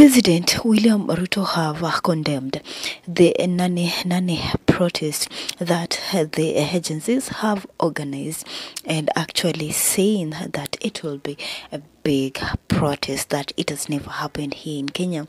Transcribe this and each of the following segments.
President William Ruto have condemned the Nane Nane protest that the Gen Zs have organized and actually saying that it will be a big protest that it has never happened here in Kenya.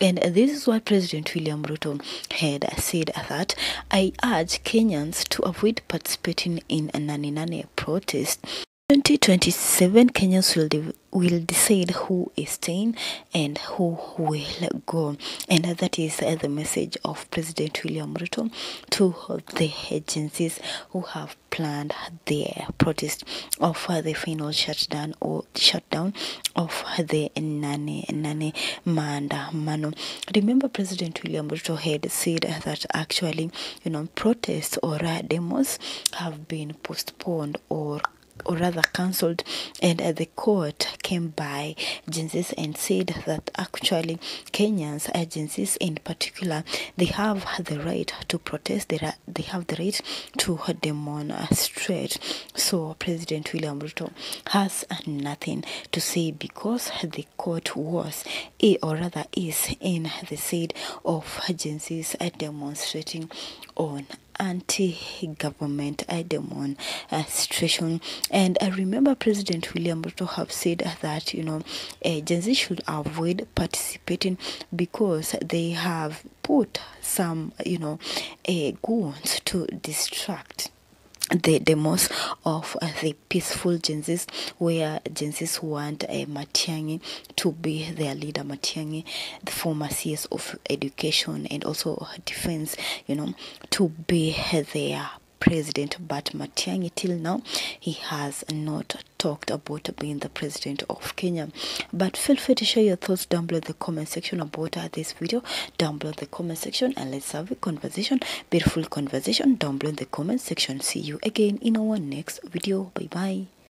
And this is what President William Ruto had said that I urge Kenyans to avoid participating in a Nane Nane protest 2027 Kenyans will will decide who is staying and who will go and that is the message of President William Ruto to the Gen Zs who have planned their protest of the final shutdown or shutdown of the Nane Nane maandamano. Remember President William Ruto had said that actually you know protests or demos have been postponed or or rather cancelled and uh, the court came by Gen Zs and said that actually Kenyans Gen Zs in particular they have the right to protest they, they have the right to demonstrate. So President William Ruto has nothing to say because the court was a or rather is in the side of Gen Zs uh, demonstrating on anti-government demonstration and I remember President William Ruto have said that you know Gen Zs should avoid participating because they have put some you know uh, goons to distract the demos of uh, the peaceful Gen Zs where Gen Zs want uh, Matiangi to be their leader. Matiangi the former CS of education and also defense you know to be their president but Matiangi till now he has not talked about being the president of Kenya. But feel free to share your thoughts down below in the comment section about uh, this video. Down below in the comment section and let's have a conversation beautiful conversation down below in the comment section. See you again in our next video. Bye bye